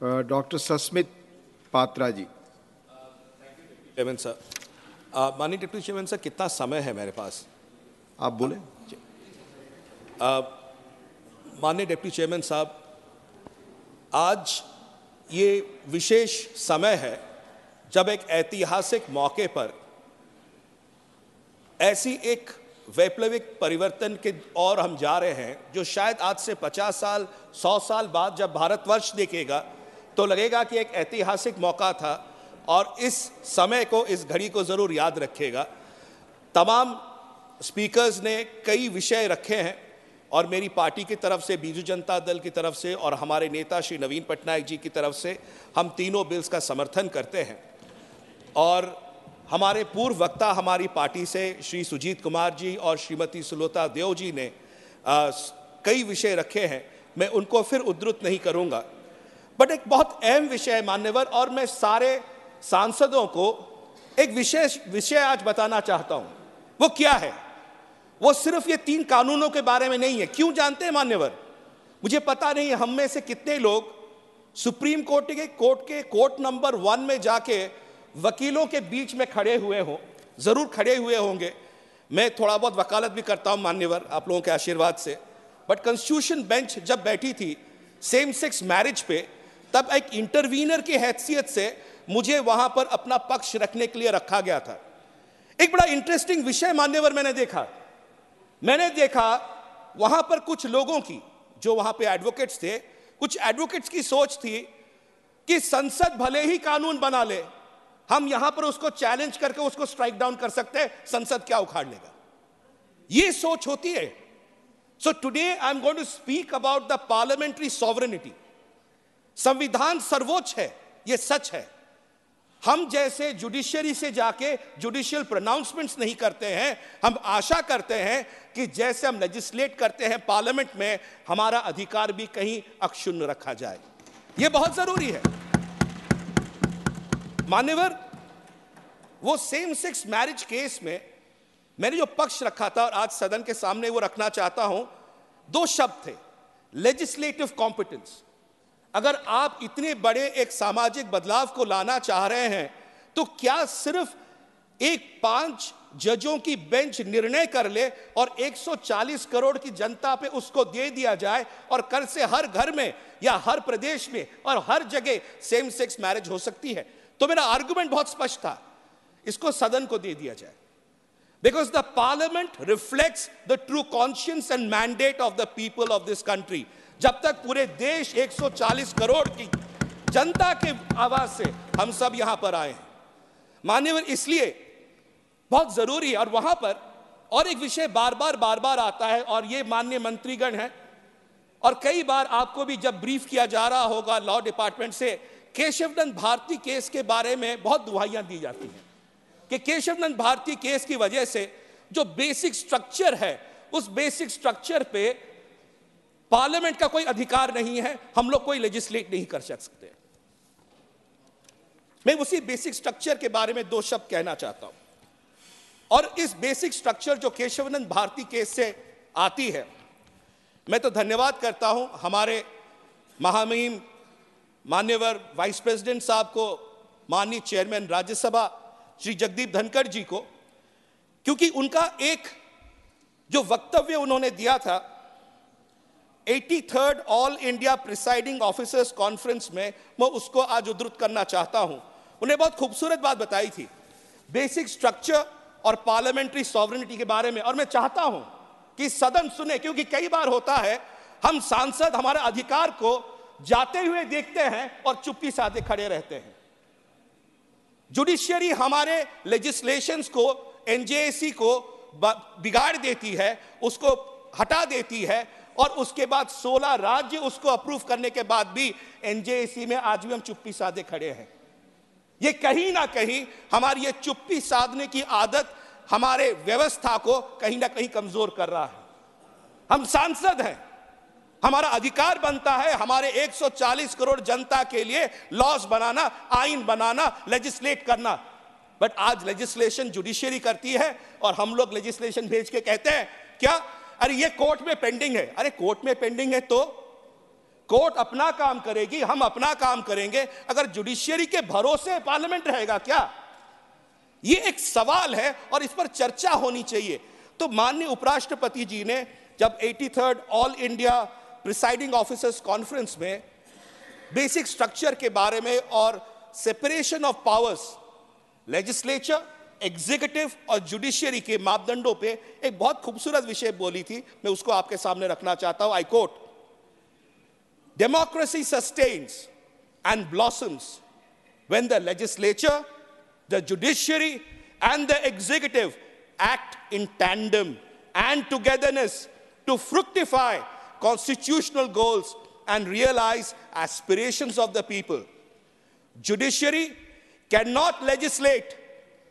Doctor Sasmit Patra ji chairman sir माननीय deputy chairman sir कितना समय है मेरे पास? आप बोले। माननीय डिप्टी चेयरमैन साहब आज ये विशेष समय है जब एक ऐतिहासिक मौके पर ऐसी एक वैप्लविक परिवर्तन के और हम जा रहे हैं जो शायद आज से 50 साल 100 साल बाद जब भारतवर्ष देखेगा तो लगेगा कि एक ऐतिहासिक मौका था और इस समय को इस घड़ी को ज़रूर याद रखेगा। तमाम स्पीकर्स ने कई विषय रखे हैं और मेरी पार्टी की तरफ़ से बीजू जनता दल की तरफ़ से और हमारे नेता श्री नवीन पटनायक जी की तरफ़ से हम तीनों बिल्स का समर्थन करते हैं। और हमारे पूर्व वक्ता हमारी पार्टी से श्री सुजीत कुमार जी और श्रीमती सुलोता देव जी ने आ, कई विषय रखे हैं। मैं उनको फिर उद्धृत नहीं करूँगा। बट एक बहुत अहम विषय है, मान्यवर, और मैं सारे सांसदों को एक विशेष विषय आज बताना चाहता हूँ। वो क्या है? वो सिर्फ़ ये तीन कानूनों के बारे में नहीं है। क्यों जानते हैं, मान्यवर? मुझे पता नहीं हम में से कितने लोग सुप्रीम कोर्ट के कोर्ट के कोर्ट नंबर वन में जाके वकीलों के बीच में खड़े हुए हों, ज़रूर खड़े हुए होंगे। मैं थोड़ा बहुत वकालत भी करता हूँ, मान्यवर, आप लोगों के आशीर्वाद से। बट कॉन्स्टिट्यूशन बेंच जब बैठी थी सेम सेक्स मैरिज पे तब एक इंटरवीनर की हैसियत से मुझे वहाँ पर अपना पक्ष रखने के लिए रखा गया था। एक बड़ा इंटरेस्टिंग विषय मान्यवर मैंने देखा। मैंने देखा वहाँ पर कुछ लोगों की, जो वहाँ पे एडवोकेट्स थे, कुछ एडवोकेट्स की सोच थी कि संसद भले ही कानून बना ले, हम यहाँ पर उसको चैलेंज करके उसको स्ट्राइक डाउन कर सकते हैं, संसद क्या उखाड़ लेगा? ये सोच होती है। So today I am going to speak about the parliamentary sovereignty संविधान सर्वोच्च है, ये सच है। हम जैसे जुडिशियरी से जाके जुडिशियल प्रोनाउंसमेंट्स नहीं करते हैं, हम आशा करते हैं कि जैसे हम लेजिस्लेट करते हैं पार्लियामेंट में, हमारा अधिकार भी कहीं अक्षुण्ण रखा जाए। यह बहुत ज़रूरी है। मान्यवर, वो सेम सेक्स मैरिज केस में मैंने जो पक्ष रखा था और आज सदन के सामने वो रखना चाहता हूँ, दो शब्द थे लेजिस्लेटिव कॉम्पिटेंस अगर आप इतने बड़े एक सामाजिक बदलाव को लाना चाह रहे हैं तो क्या सिर्फ़ एक पाँच जजों की बेंच निर्णय कर ले और 140 करोड़ की जनता पे उसको दे दिया जाए और कल से हर घर में या हर प्रदेश में और हर जगह सेम सेक्स मैरिज हो सकती है? तो मेरा आर्गुमेंट बहुत स्पष्ट था। इसको सदन को दे दिया जाए। Because the parliament reflects the true conscience and mandate of the people of this country जब तक पूरे देश 140 करोड़ की जनता के आवाज़ से हम सब यहाँ पर आए हैं। मान्यवर इसलिए बहुत ज़रूरी है और वहाँ पर और एक विषय बार बार बार बार आता है और ये मान्य मंत्रीगण है। और कई बार आपको भी जब ब्रीफ किया जा रहा होगा लॉ डिपार्टमेंट से, केशवनंद भारती केस के बारे में बहुत दुहाइयाँ दी जाती हैं कि केशवनंद भारती केस की वजह से जो बेसिक स्ट्रक्चर है, उस बेसिक स्ट्रक्चर पे पार्लियामेंट का कोई अधिकार नहीं है, हम लोग कोई लेजिस्लेट नहीं कर सकते। मैं उसी बेसिक स्ट्रक्चर के बारे में दो शब्द कहना चाहता हूँ। और इस बेसिक स्ट्रक्चर जो केशवानंद भारती केस से आती है, मैं तो धन्यवाद करता हूँ हमारे महामहिम मान्यवर वाइस प्रेसिडेंट साहब को, माननीय चेयरमैन राज्यसभा श्री जगदीप धनखड़ जी को, क्योंकि उनका एक जो वक्तव्य उन्होंने दिया था 83rd all India presiding officers conference में मैं उसको आज उद्धृत करना चाहता हूँ। उन्हें बहुत खूबसूरत बात बताई थी। बेसिक स्ट्रक्चर और पार्लियामेंट्री सॉवरिटी के बारे में। और मैं चाहता हूँ कि सदन सुने, क्योंकि कई बार होता है, हम सांसद हमारे अधिकार को जाते हुए देखते हैं और चुप्पी साधे खड़े रहते हैं। जुडिशियरी हमारे लेजिस्लेशंस को एनजेसी को बिगाड़ देती है, उसको हटा देती है और उसके बाद 16 राज्य उसको अप्रूव करने के बाद भी एनजेसी में आज भी हम चुप्पी साधे खड़े हैं। ये कहीं ना कहीं हमारी ये चुप्पी साधने की आदत हमारे व्यवस्था को कहीं ना कहीं कमज़ोर कर रहा है। हम सांसद हैं, हमारा अधिकार बनता है हमारे 140 करोड़ जनता के लिए लॉस बनाना, आइन बनाना लेजिस्लेट करना। बट आज लेजिस्लेशन जुडिशियरी करती है और हम लोग लेजिस्लेशन भेज के कहते हैं, क्या अरे ये कोर्ट में पेंडिंग है। अरे कोर्ट में पेंडिंग है तो कोर्ट अपना काम करेगी, हम अपना काम करेंगे। अगर जुडिशियरी के भरोसे पार्लियामेंट रहेगा क्या? ये एक सवाल है और इस पर चर्चा होनी चाहिए। तो माननीय उपराष्ट्रपति जी ने जब 83rd all India presiding officers conference में बेसिक स्ट्रक्चर के बारे में और separation of powers, legislature executive और जुडिशियरी के मापदंडों पे एक बहुत खूबसूरत विषय बोली थी। मैं उसको आपके सामने रखना चाहता हूँ I quote democracy sustains and blossoms when the legislature the judiciary and the executive act in tandem and togetherness to fructify constitutional goals and realise aspiration of the people judiciary can not legislate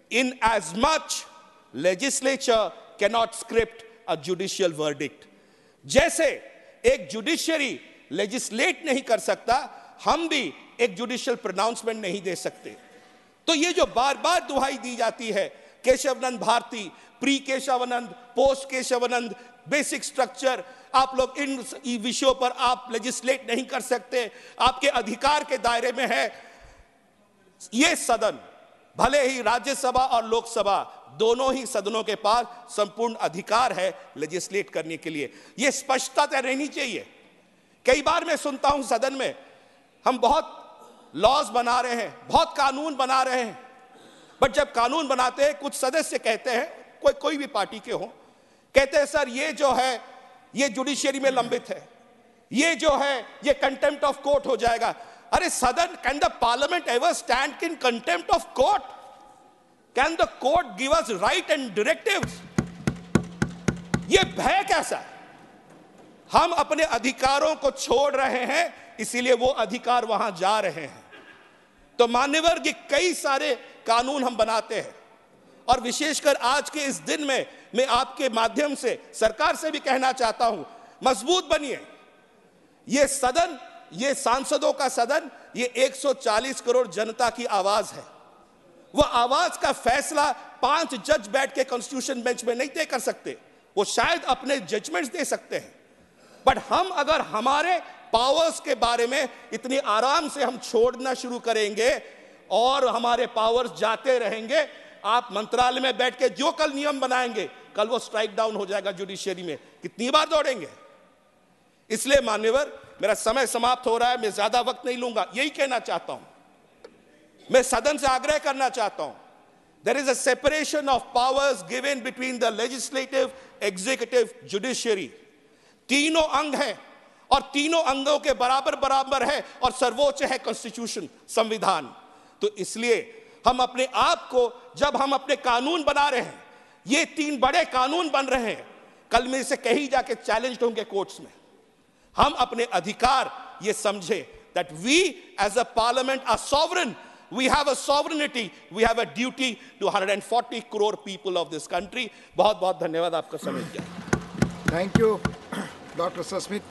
in as much legislature cannot script a judicial verdict. जैसे एक judiciary legislate नहीं कर सकता, हम भी एक judicial pronouncement नहीं दे सकते तो ये जो बार बार दुहाई दी जाती है, Keshavananda Bharati pre Keshavananda post Keshavananda basic structure आप लोग इन विषयों पर आप लेजिस्लेट नहीं कर सकते, आपके अधिकार के दायरे में है ये सदन भले ही राज्यसभा और लोकसभा दोनों ही सदनों के पास संपूर्ण अधिकार है लेजिस्लेट करने के लिए। यह स्पष्टता तय रहनी चाहिए। कई बार मैं सुनता हूँ सदन में, हम बहुत लॉज बना रहे हैं, बहुत कानून बना रहे हैं बट जब कानून बनाते हैं, कुछ सदस्य कहते हैं, कोई कोई भी पार्टी के हो, कहते हैं, सर, ये जो है, ये जुडिशियरी में लंबित है, ये जो है, ये कंटेम्प्ट ऑफ़ कोर्ट हो जाएगा अरे सदन can the parliament ever stand in contempt of court can the court give us right and directives ये भय कैसा? है हम अपने अधिकारों को छोड़ रहे हैं, इसीलिए वो अधिकार वहाँ जा रहे हैं। तो मान्यवर ये कई सारे कानून हम बनाते हैं। और विशेषकर आज के इस दिन में, मैं आपके माध्यम से, सरकार से भी कहना चाहता हूँ, मज़बूत बनिए। ये सदन ये सांसदों का सदन, ये 140 करोड़ जनता की आवाज़ है। वो आवाज़ का फैसला पाँच जज बैठ के कॉन्स्टिट्यूशन बेंच में नहीं तय कर सकते। वो शायद अपने जजमेंट्स दे सकते हैं। बट हम अगर हमारे पावर्स के बारे में इतनी आराम से हम छोड़ना शुरू करेंगे और हमारे पावर्स जाते रहेंगे, आप मंत्रालय में बैठ के जो कल नियम बनाएँगे, कल वो स्ट्राइक डाउन हो जाएगा जुडिशियरी में। कितनी बार दौड़ेंगे? इसलिए मान्यवर, मेरा समय समाप्त हो रहा है, मैं ज़्यादा वक्त नहीं लूँगा। यही कहना चाहता हूँ। मैं सदन से आग्रह करना चाहता हूँ। There is a separation of powers given between the legislative executive judiciary तीनों अंग हैं और तीनों अंगों के बराबर बराबर है और सर्वोच्च है कॉन्स्टिट्यूशन संविधान। तो इसलिए हम अपने आप को, जब हम अपने कानून बना रहे हैं, ये तीन बड़े कानून बन रहे हैं, कल में इसे कहीं जाके चैलेंज होंगे कोर्ट्स में। हम अपने अधिकार ये समझे that we as a parliament are sovereign we have a sovereignty. We have a duty to 140 crore people of this country. बहुत बहुत धन्यवाद आपका समय गया थैंक यू डॉक्टर सस्मित